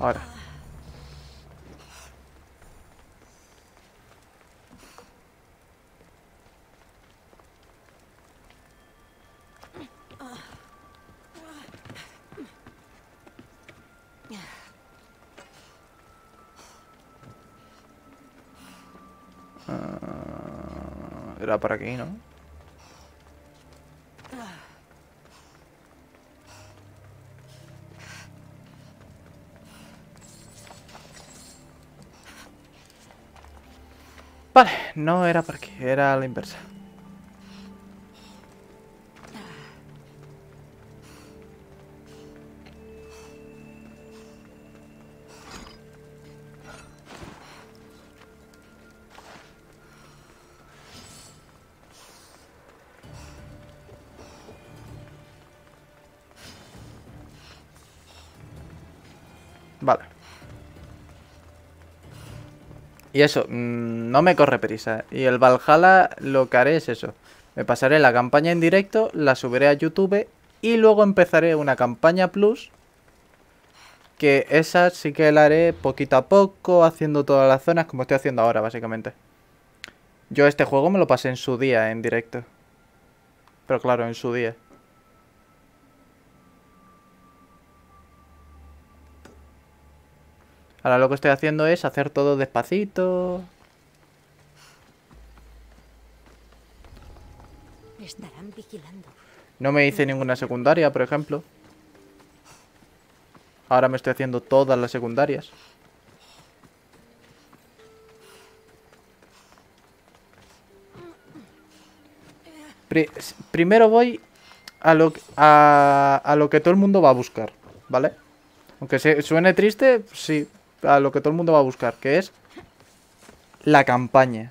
Ahora. Ah, era por aquí, ¿no? Vale, no era por aquí, era la inversa. Vale. Y eso, mm, no me corre prisa. Y el Valhalla lo que haré es eso. Me pasaré la campaña en directo, la subiré a YouTube y luego empezaré una campaña plus. Que esa sí que la haré poquito a poco, haciendo todas las zonas como estoy haciendo ahora, básicamente. Yo este juego me lo pasé en su día, en directo. Pero claro, en su día. Ahora lo que estoy haciendo es hacer todo despacito. Estarán vigilando. No me hice ninguna secundaria, por ejemplo. Ahora me estoy haciendo todas las secundarias. Pri- primero voy a lo, que- a, a lo que todo el mundo va a buscar, ¿vale? Aunque se, suene triste, sí, a lo que todo el mundo va a buscar, que es la campaña.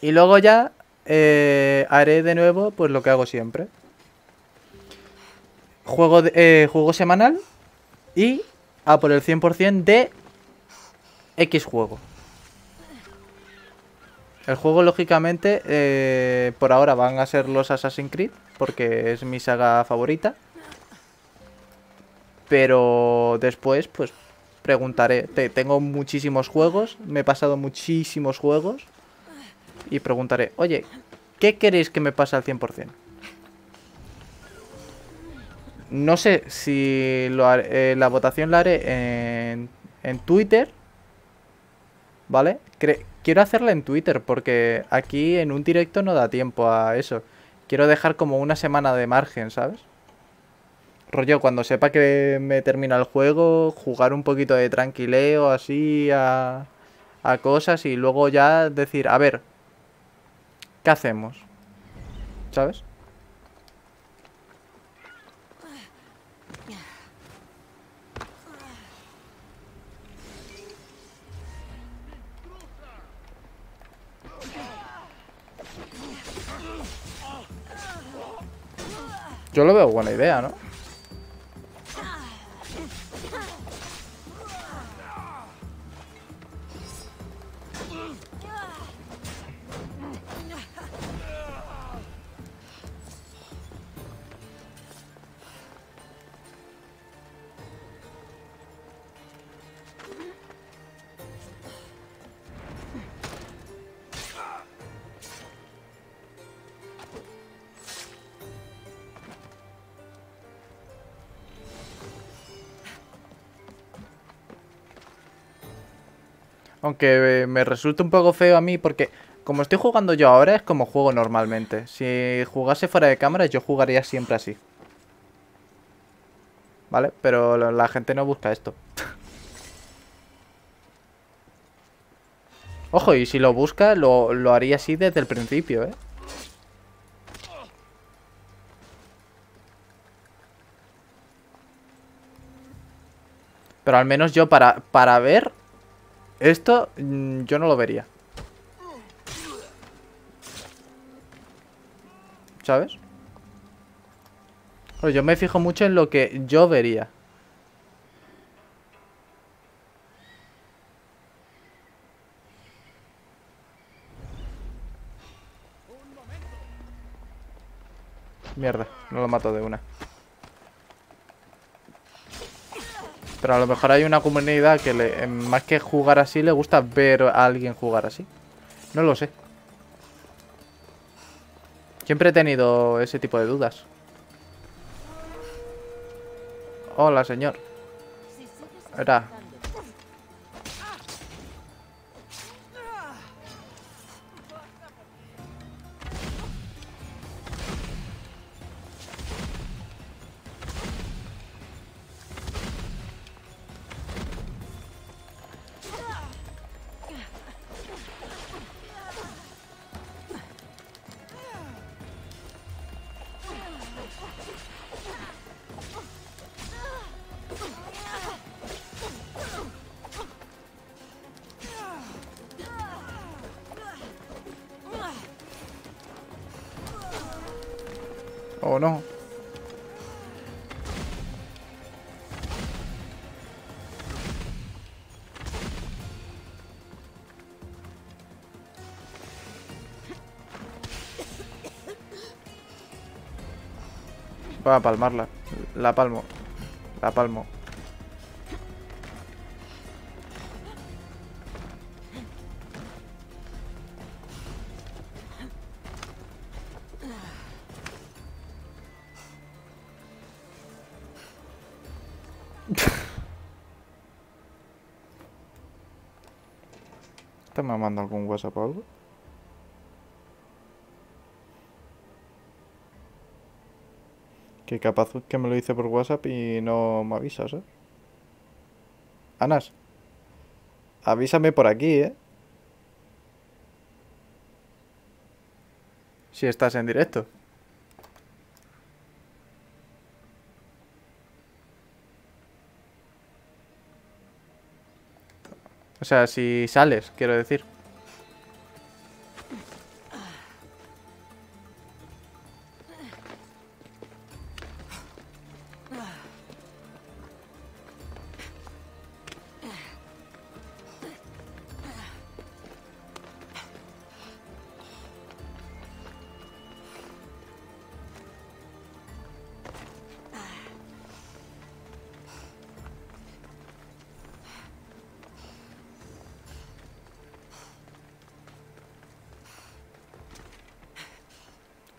Y luego ya eh, haré de nuevo pues lo que hago siempre. Juego, de- eh, juego semanal y a por el 100% de X juego. El juego, lógicamente, eh, por ahora van a ser los Assassin's Creed, porque es mi saga favorita. Pero después, pues, preguntaré. Te- tengo muchísimos juegos, me he pasado muchísimos juegos. Y preguntaré, oye, ¿qué queréis que me pase al 100%? No sé si lo haré- eh, la votación la haré en, Twitter. ¿Vale? Quiero hacerla en Twitter porque aquí en un directo no da tiempo a eso. Quiero dejar como una semana de margen, ¿sabes? Rollo, cuando sepa que me termina el juego, jugar un poquito de tranquileo así a, a cosas y luego ya decir, a ver, ¿qué hacemos? ¿Sabes? Yo lo veo buena idea, ¿no? Aunque eh, me resulta un poco feo a mí porque como estoy jugando yo ahora es como juego normalmente. Si jugase fuera de cámara yo jugaría siempre así. ¿Vale? Pero la gente no busca esto. Ojo, y si lo busca, lo, lo haría así desde el principio, ¿eh? Pero al menos yo para, para ver esto, mm, yo no lo vería. ¿Sabes? Pues yo me fijo mucho en lo que yo vería. Mierda, no lo mato de una. Pero a lo mejor hay una comunidad que le, más que jugar así le gusta ver a alguien jugar así. No lo sé. Siempre he tenido ese tipo de dudas. Hola, señor. Era. ¿O no? Voy a palmarla. La palmo. La palmo. ¿Está mamando algún WhatsApp o algo? Que capaz que me lo dice por WhatsApp y no me avisas, ¿eh? Anas, avísame por aquí, ¿eh? Si estás en directo. O sea, si sales, quiero decir.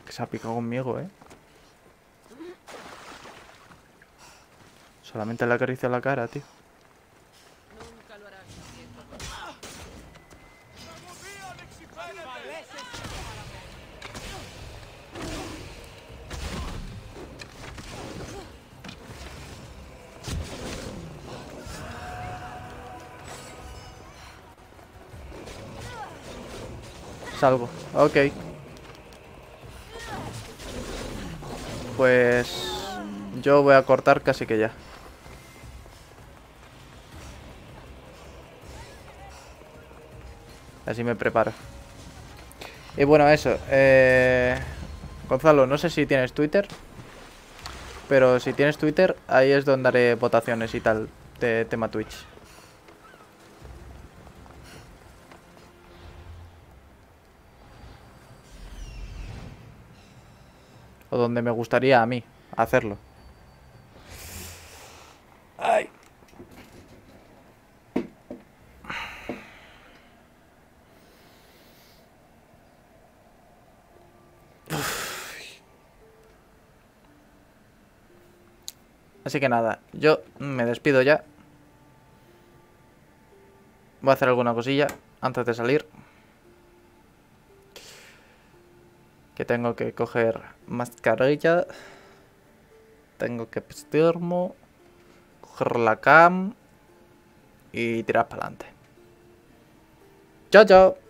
Que se ha picado conmigo, ¿eh? Solamente le acaricia la cara, tío. Salgo. Ok. Pues... Yo voy a cortar casi que ya. Así me preparo. Y bueno, eso. Eh... Gonzalo, no sé si tienes Twitter. Pero si tienes Twitter, ahí es donde haré votaciones y tal de tema Twitch. O donde me gustaría a mí hacerlo. Ay. Así que nada, yo me despido ya. Voy a hacer alguna cosilla antes de salir. Que tengo que coger mascarilla. Tengo que vestirme. Coger la cam. Y tirar para adelante. Chao, chao.